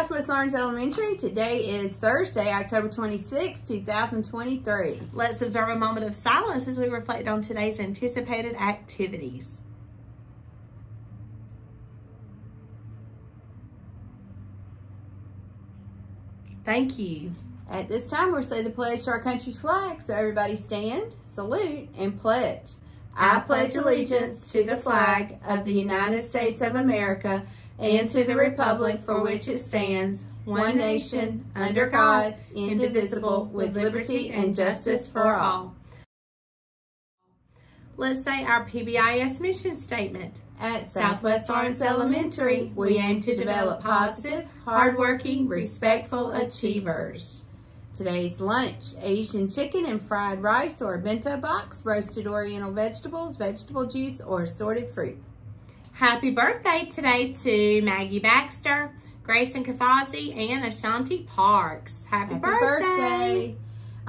Southwest Lawrence Elementary. Today is Thursday, October 26, 2023. Let's observe a moment of silence as we reflect on today's anticipated activities. Thank you. At this time, we'll say the pledge to our country's flag. So everybody stand, salute, and pledge. I pledge allegiance to the flag of the United States of America and to the republic for which it stands, one nation, under God, indivisible, with liberty and justice for all. Let's say our PBIS mission statement. At Southwest Lawrence Elementary, we aim to develop positive, hardworking, respectful achievers. Today's lunch, Asian chicken and fried rice or a bento box, roasted oriental vegetables, vegetable juice, or assorted fruit. Happy birthday today to Maggie Baxter, Grayson Kafazi, and Ashanti Parks. Happy, Happy birthday. birthday.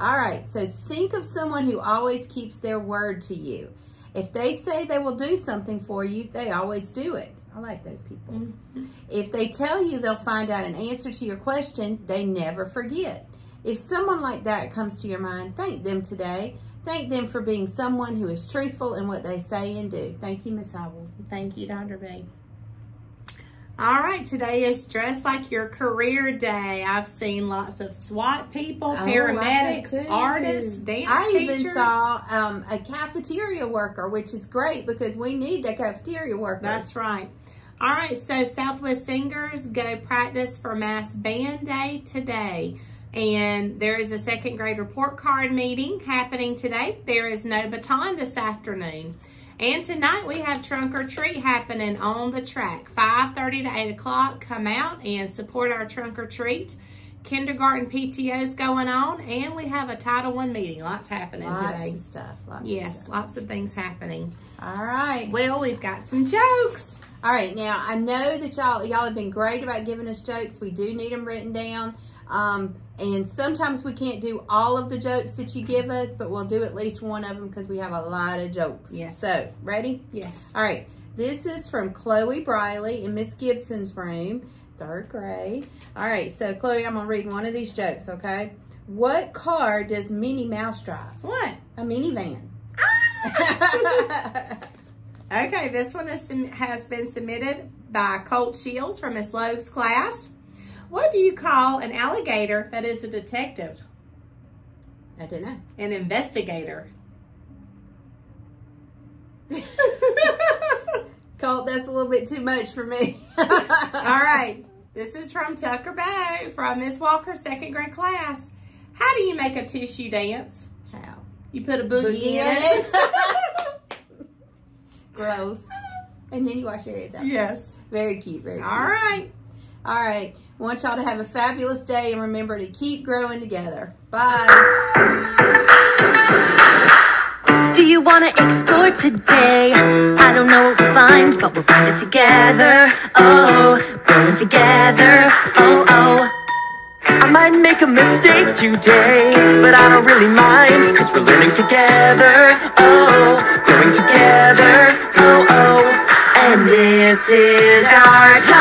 All right, so think of someone who always keeps their word to you. If they say they will do something for you, they always do it. I like those people. Mm -hmm. If they tell you they'll find out an answer to your question, they never forget. If someone like that comes to your mind, thank them today. Thank them for being someone who is truthful in what they say and do. Thank you, Miss Howell. Thank you, Dr. B. All right, today is Dress Like Your Career Day. I've seen lots of SWAT people, Oh, paramedics, I artists, dance I teachers. even saw um, a cafeteria worker, which is great because we need a cafeteria worker. That's right. All right, so Southwest Singers go practice for Mass Band Day today. And there is a second grade report card meeting happening today. There is no baton this afternoon. And tonight we have trunk or treat happening on the track. 5.30 to 8 o'clock. Come out and support our trunk or treat. Kindergarten PTO's going on. And we have a Title I meeting. Lots happening lots today. of stuff. Lots yes, of stuff. lots of things happening. All right. Well, we've got some jokes. All right. Now, I know that y'all y'all have been great about giving us jokes. We do need them written down. Um, and sometimes we can't do all of the jokes that you give us, but we'll do at least one of them because we have a lot of jokes. Yes. So, ready? Yes. All right. This is from Chloe Briley in Miss Gibson's room, third grade. All right. So, Chloe, I'm going to read one of these jokes, okay? What car does Minnie Mouse drive? What? A minivan. Okay, this one is, has been submitted by Colt Shields from Miss Logue's class. What do you call an alligator that is a detective? I don't know. An investigator. Colt, that's a little bit too much for me. All right. This is from Tucker Bow from Miss Walker's second grade class. How do you make a tissue dance? How? You put a boogie, Boogie in in it. Gross. And then you wash your hands out. yes. Very cute, very cute. All right. All right. want y'all to have a fabulous day and remember to keep growing together. Bye. Do you want to explore today? I don't know what we'll find, but we'll find it together. Oh, growing together. Oh, oh. I might make a mistake today, but I don't really mind, cause we're learning together. Oh, growing together. This is our time.